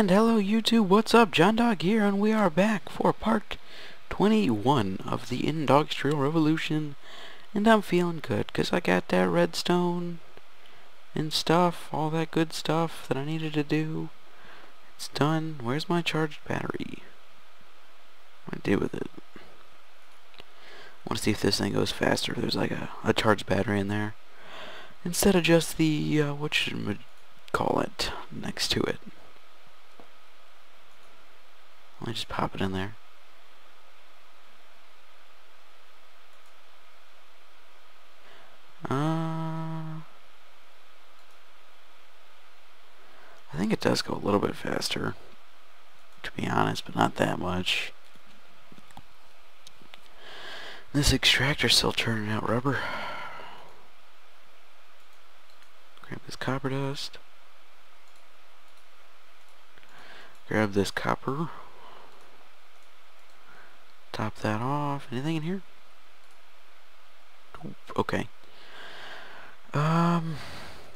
And hello YouTube, what's up? Jondawg here, and we are back for part 21 of the Industrial Revolution. And I'm feeling good, because I got that redstone and stuff, all that good stuff that I needed to do. It's done. Where's my charged battery? What do I do with it? I want to see if this thing goes faster. There's like a, a charged battery in there. Instead of just the, uh, what should we call it, next to it. Let me just pop it in there. Uh, I think it does go a little bit faster, to be honest, but not that much. This extractor's still turning out rubber. Grab this copper dust. Grab this copper. Top that off. Anything in here? Okay. Um,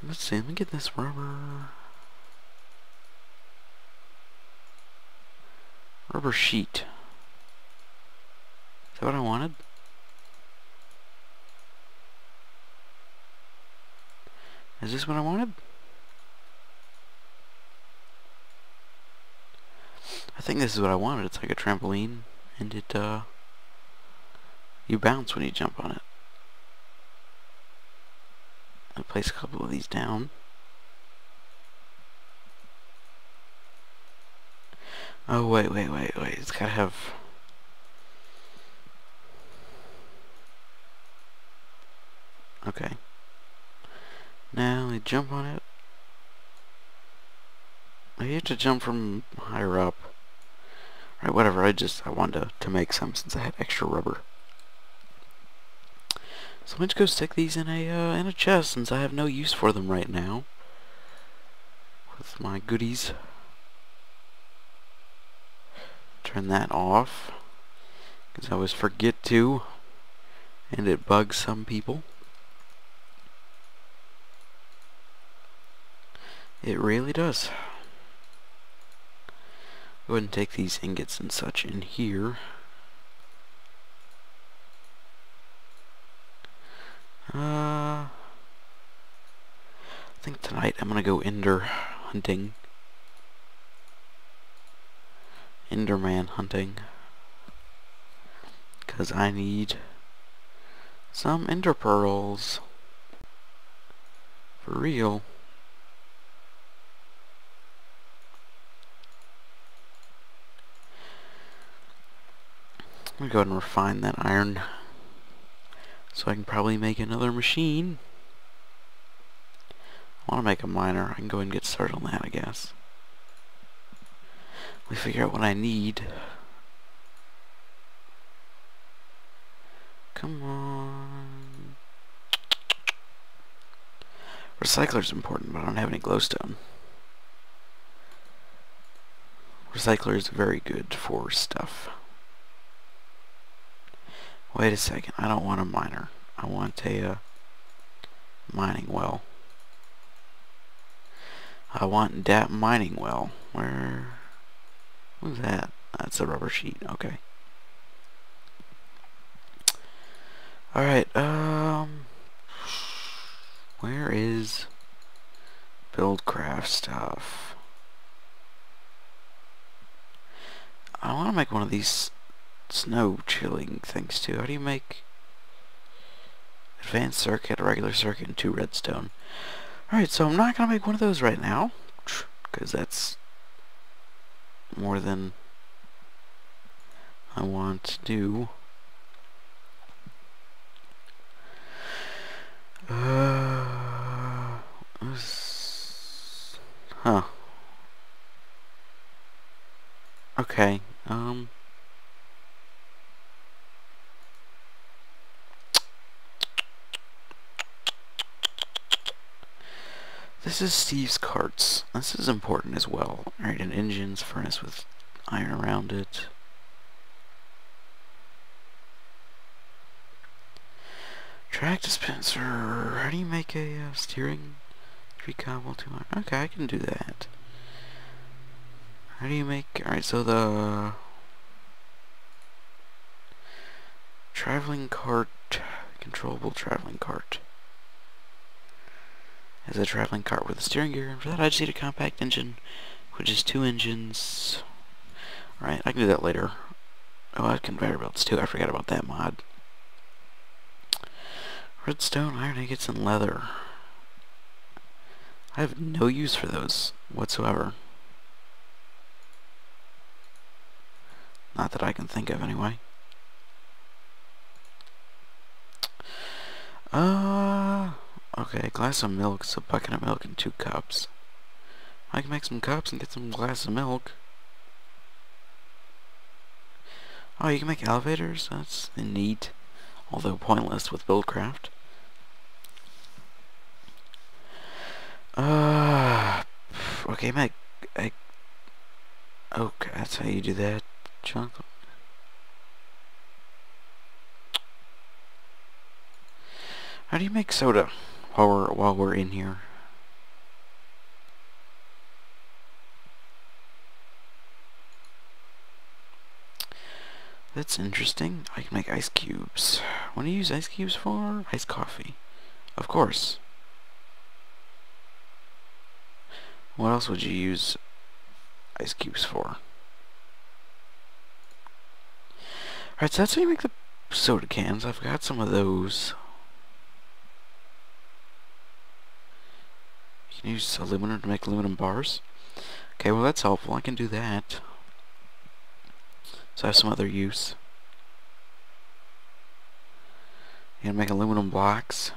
let's see. Let me get this rubber. Rubber sheet. Is that what I wanted? Is this what I wanted? I think this is what I wanted. It's like a trampoline and it uh you bounce when you jump on it. I place a couple of these down. Oh wait, wait, wait, wait. It's gotta have Okay. Now we jump on it. I have to jump from higher up. Right, whatever, I just, I wanted to, to make some since I had extra rubber. So let's go stick these in a, uh, in a chest since I have no use for them right now. With my goodies. Turn that off. Because I always forget to. And it bugs some people. It really does. Go ahead and take these ingots and such in here. Uh, I think tonight I'm gonna go ender hunting. Enderman hunting. Because I need some ender pearls. For real. I'm gonna go ahead and refine that iron so I can probably make another machine. I want to make a miner. I can go ahead and get started on that, I guess. We figure out what I need. Come on. Recycler's important, but I don't have any glowstone. Recycler is very good for stuff. Wait a second, I don't want a miner. I want a uh, mining well. I want that mining well. Where? What's that? That's a rubber sheet. Okay. Alright, um... Where is Buildcraft stuff? I want to make one of these snow chilling things too. How do you make advanced circuit, regular circuit, and two redstone? Alright, so I'm not going to make one of those right now, because that's more than I want to do. Uh, huh. Okay, um... This is Steve's carts. This is important as well. Alright, an engine's furnace with iron around it. Track dispenser. How do you make a uh, steering? Three cobble, two iron. Okay, I can do that. How do you make... Alright, so the... Traveling cart... Controllable traveling cart. Is a traveling cart with a steering gear. And for that I just need a compact engine, which is two engines. Alright, I can do that later. Oh, I have conveyor belts too. I forgot about that mod. Redstone, iron ingots, and leather. I have no use for those whatsoever. Not that I can think of anyway. Uh, okay, a glass of milk, so bucket of milk and two cups. I can make some cups and get some glass of milk. Oh, you can make elevators? That's neat. Although pointless with Buildcraft. Uh, okay, make... I, okay, that's how you do that. Chocolate. How do you make soda while we're, while we're in here? That's interesting. I can make ice cubes. What do you use ice cubes for? Ice coffee. Of course. What else would you use ice cubes for? Alright, so that's how you make the soda cans. I've got some of those. You use aluminum to make aluminum bars. Okay, well that's helpful. I can do that. So I have some other use. Can make aluminum blocks.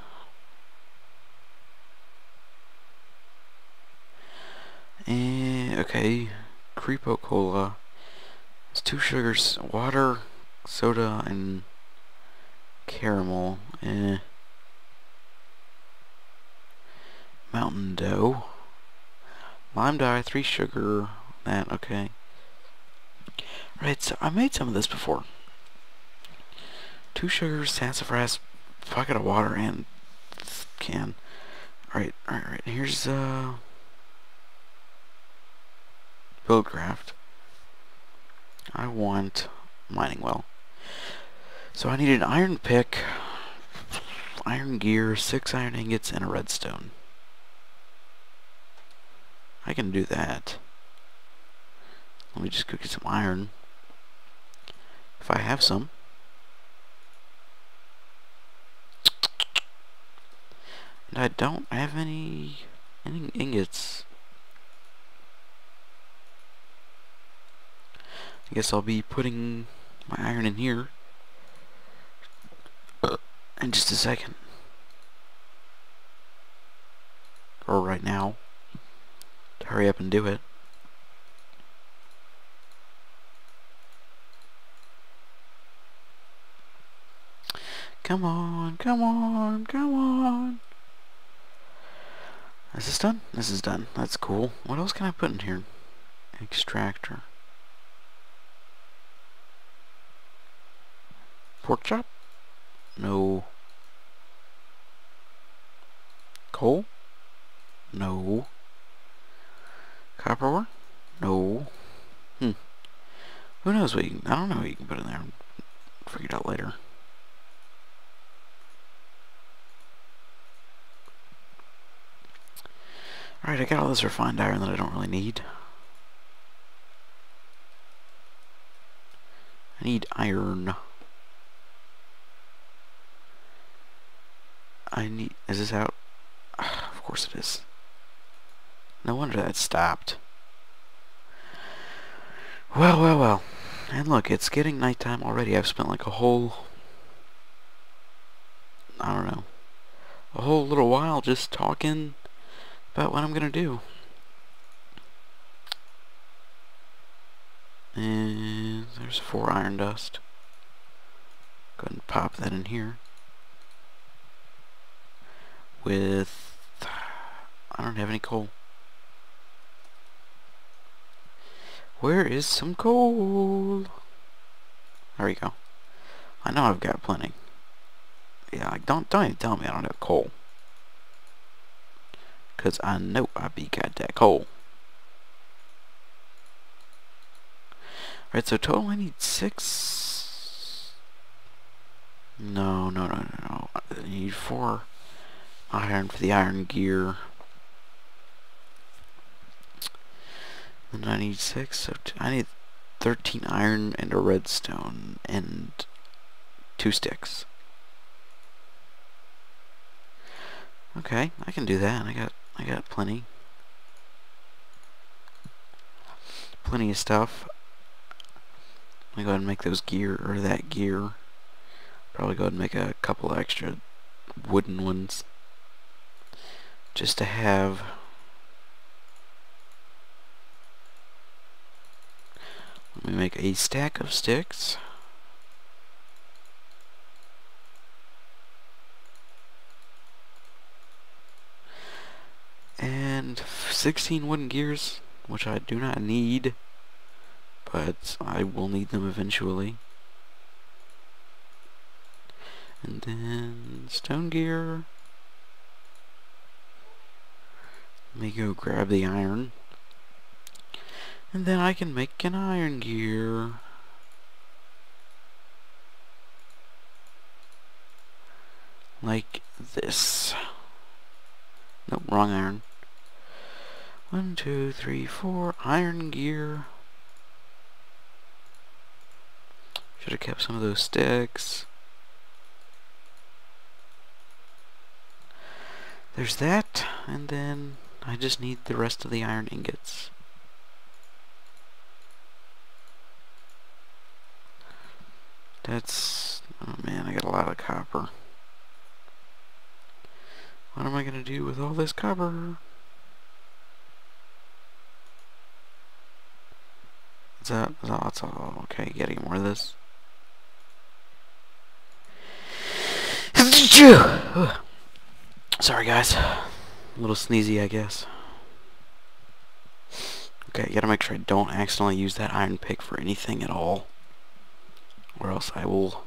And, okay, Creepo Cola. It's two sugars, water, soda, and caramel. Eh. Mountain Dew. Lime dye, three sugar, that, okay. Right, so I made some of this before. Two sugars, sassafras, bucket of water, and can. Alright, alright, alright. Here's, uh... Buildcraft. I want mining well. So I need an iron pick, iron gear, six iron ingots, and a redstone. I can do that. Let me just go get some iron. If I have some. And I don't have any, any ingots. I guess I'll be putting my iron in here uh, in just a second. Or right now. Hurry up and do it. Come on, come on, come on. Is this done? This is done. That's cool. What else can I put in here? Extractor. Pork chop? No. Coal? No. Copper ore? No. Hmm. Who knows what you can, I don't know what you can put in there. Figure it out later. Alright, I got all this refined iron that I don't really need. I need iron. I need... Is this out? of course it is. No wonder that stopped. Well, well, well. And look, it's getting nighttime already. I've spent like a whole... I don't know. A whole little while just talking about what I'm going to do. And there's four iron dust. Go ahead and pop that in here. With... I don't have any coal. Where is some coal? There we go. I know I've got plenty. Yeah, don't don't even tell me I don't have coal. Cause I know I be got that coal. Alright, so total I need six... No, no, no, no, no. I need four iron for the iron gear. And I need six, so I need 13 iron and a redstone and two sticks. Okay, I can do that. I got I got plenty. Plenty of stuff. Let me go ahead and make those gear or that gear. Probably go ahead and make a couple extra wooden ones. Just to have Let me make a stack of sticks. And 16 wooden gears, which I do not need, but I will need them eventually. And then stone gear. Let me go grab the iron. And then I can make an iron gear. Like this. Nope, wrong iron. One, two, three, four. Iron gear. Should have kept some of those sticks. There's that, and then I just need the rest of the iron ingots. That's... Oh man, I got a lot of copper. What am I going to do with all this copper? Is that... That's all, okay, getting more of this. Sorry guys. A little sneezy, I guess. Okay, gotta make sure I don't accidentally use that iron pick for anything at all or else I will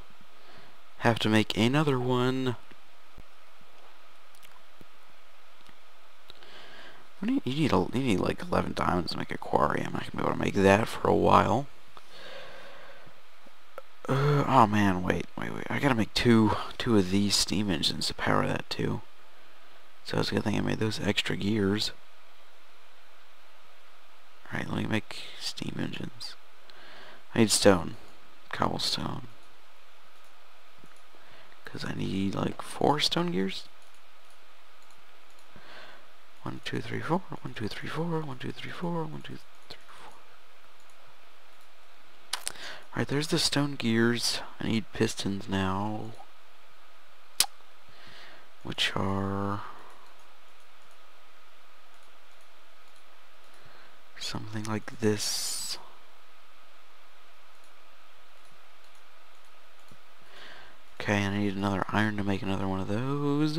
have to make another one. You need, a, you need like 11 diamonds to make a quarry. I'm not going to be able to make that for a while. Uh, oh man, wait, wait, wait. I gotta make two, two of these steam engines to power that too. So it's a good thing I made those extra gears. Alright, let me make steam engines. I need stone cobblestone. Because I need like four stone gears. One, two, three, four. One, two, three, four. One, two, three, four. One, two, three, four. Alright, there's the stone gears. I need pistons now. Which are... Something like this. Okay, I need another iron to make another one of those.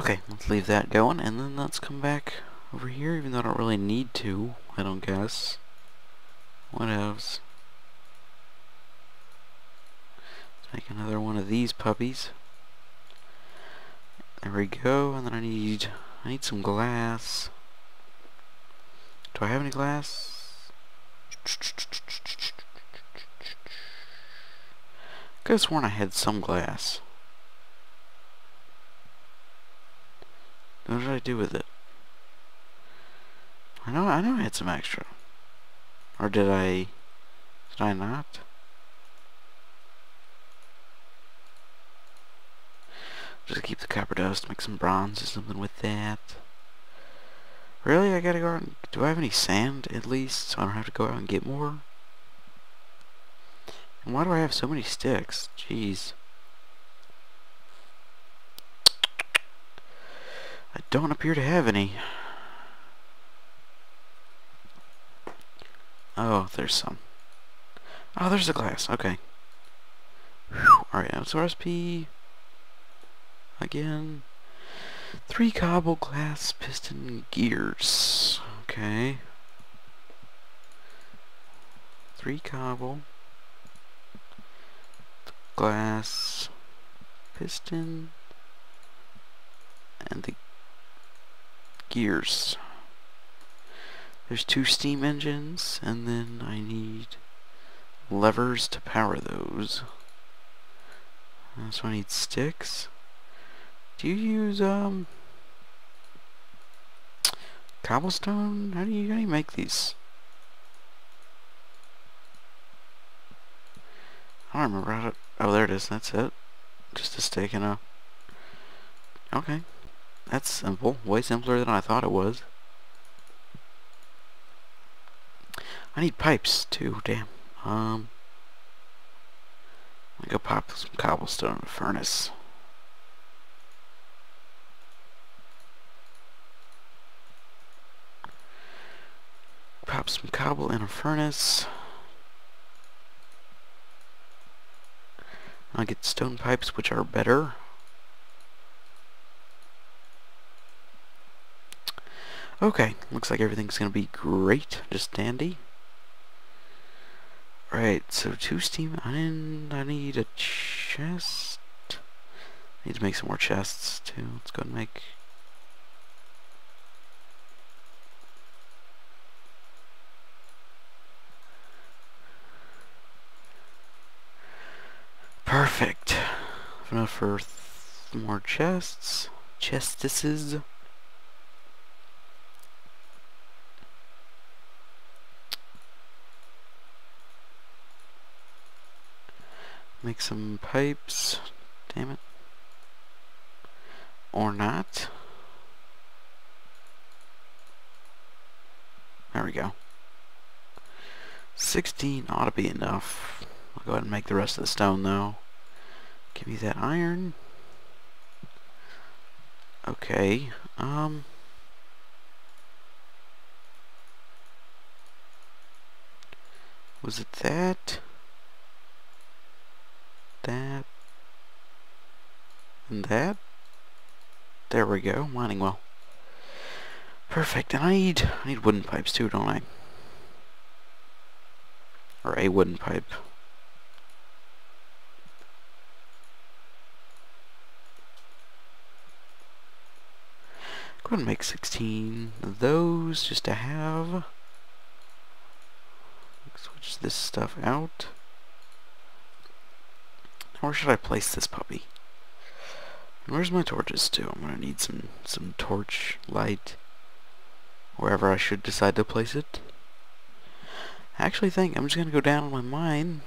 Okay, let's leave that going, and then let's come back over here, even though I don't really need to, I don't guess. What else? Let's make another one of these puppies. There we go, and then I need I need some glass. Do I have any glass? Could have sworn I had some glass. What did I do with it? I know I know I had some extra. Or did I did I not? Just keep the copper dust, make some bronze or something with that. Really? I gotta go out and... Do I have any sand, at least, so I don't have to go out and get more? And why do I have so many sticks? Jeez. I don't appear to have any. Oh, there's some. Oh, there's the glass. Okay. Alright, that's recipe again. Three cobble glass piston gears. Okay. Three cobble glass piston and the gears. There's two steam engines, and then I need levers to power those. Uh, so I need sticks. Do you use, um, cobblestone? How do you, how do you make these? I don't remember how to, oh there it is, that's it. Just a stick and a, okay. That's simple, way simpler than I thought it was. I need pipes too, damn. Um, me go pop some cobblestone in the furnace. Pop some cobble in a furnace. I'll get stone pipes, which are better. Okay, looks like everything's gonna be great, just dandy. Right, so two steam. I need a chest. I need to make some more chests too. Let's go and make. Perfect. Enough for more chests. Chestises. Make some pipes. Damn it. Or not. There we go. 16 ought to be enough. I'll go ahead and make the rest of the stone though. Give me that iron. Okay. Um... Was it that? that, and that. There we go, mining well. Perfect, and I need, I need wooden pipes too, don't I? Or a wooden pipe. Go ahead and make 16 of those just to have. Switch this stuff out. Where should I place this puppy? where's my torches too? I'm gonna need some, some torch light wherever I should decide to place it. I actually think I'm just gonna go down on my mine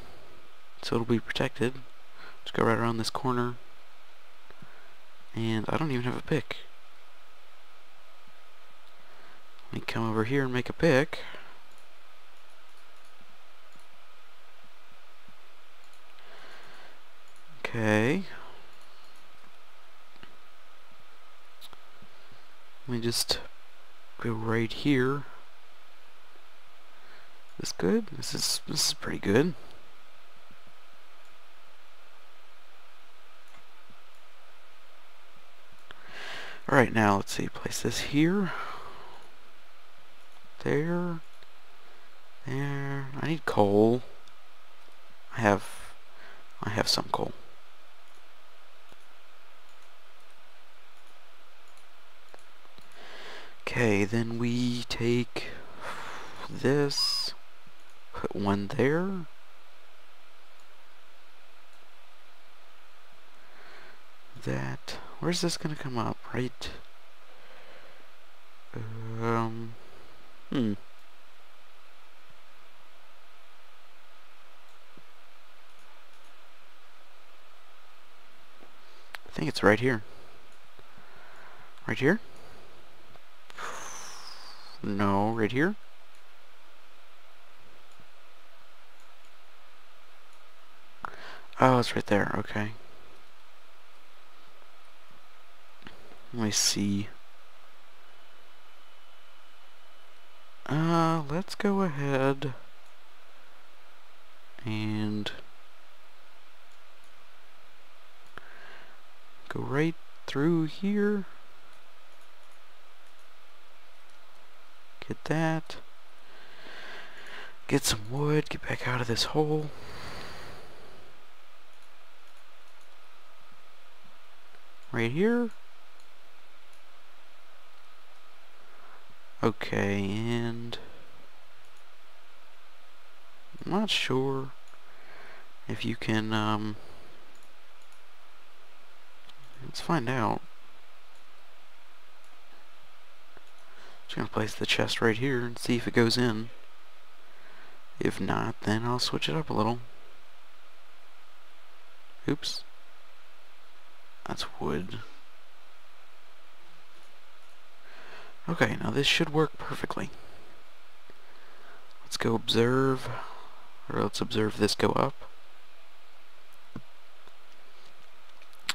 so it'll be protected. Just go right around this corner. And I don't even have a pick. Let me come over here and make a pick. Okay. Let me just go right here. This good? This is this is pretty good. Alright, now let's see, place this here. There. There. I need coal. I have I have some coal. Okay, then we take this, put one there. That, where's this gonna come up? Right? Um, hmm. I think it's right here. Right here? No, right here? Oh, it's right there, okay. Let me see. Uh, let's go ahead and go right through here. Get that. Get some wood, get back out of this hole. right here. Okay, and I'm not sure if you can, um, let's find out. Just gonna place the chest right here and see if it goes in. If not, then I'll switch it up a little. Oops. That's wood. Okay, now this should work perfectly. Let's go observe, or let's observe this go up.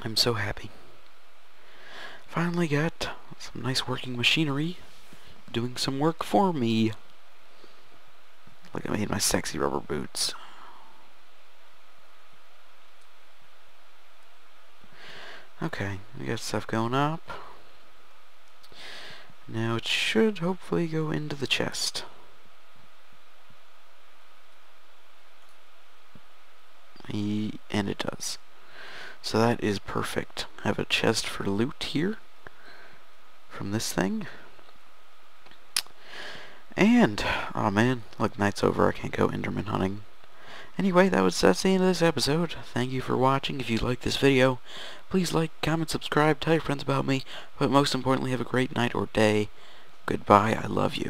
I'm so happy. Finally got some nice working machinery doing some work for me. Look, I made my sexy rubber boots. Okay, we got stuff going up. Now it should hopefully go into the chest. And it does. So that is perfect. I have a chest for loot here from this thing. And, oh man, look, night's over. I can't go Enderman hunting. Anyway, that was that's the end of this episode. Thank you for watching. If you like this video, please like, comment, subscribe, tell your friends about me, but most importantly, have a great night or day. Goodbye, I love you.